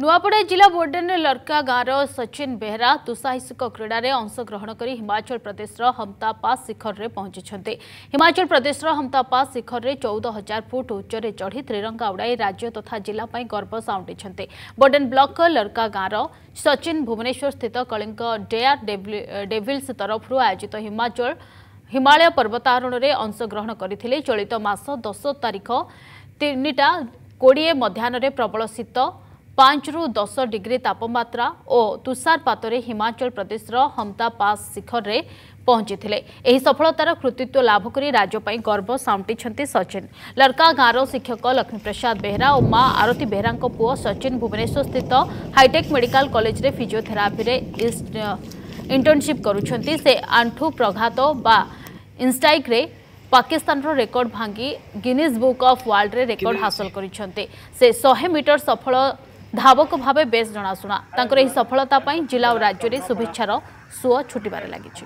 नुआपड़ा जिला बोर्डन लर्का गाँवर सचिन बेहरा दुस्साहसिक क्रीड़े अंशग्रहण कर हिमाचल प्रदेश हमता शिखर में पहुंची हिमाचल प्रदेश हमता शिखर में चौदह हजार फुट उच्चरे चढ़ी त्रिरंगा उड़ाई राज्य तथा जिलापी गर्व साउंटी बोर्डन ब्लक लर्का गाँवर सचिन भुवनेश्वर स्थित कलिंग डेयार डेभिल्स तरफ आयोजित हिमाचल हिमालय पर्वतारोहणରେ ଅଂଶଗ୍ରହଣ କରିଥିଲେ ଚଳିତ ମାସ ଦଶ ତାରିଖ ତିନିଟା କୋଡ଼ିଏ ମଧ୍ୟାହ୍ନରେ प्रबल शीत पांच रु दस डिग्री तापम्रा और तुषारपात हिमाचल प्रदेश हमता पास शिखर में पहुंची सफलतार कृतित्व लाभ कर राज्यपाल गर्व साउंटी सचिन लड़का गांव शिक्षक लक्ष्मी प्रसाद बेहरा और माँ आरती बेहरा पुओ सचिन भुवनेश्वर स्थित hi-tech medical college physiotherapy internship कर करू प्रघात इनस्टाइक पाकिस्तान रो रेकर्ड भांगी Guinness book of world record हासिल करते शहे मीटर सफल ଧାବକ ଭାବେ ବେଶ୍ ଜଣାଶୁଣା ତାଙ୍କର ଏହି ସଫଳତା ପାଇଁ ଜିଲ୍ଲା ଓ ରାଜ୍ୟରେ ଶୁଭେଚ୍ଛାର ସୁଅ ଛୁଟିବାରେ ଲାଗିଛି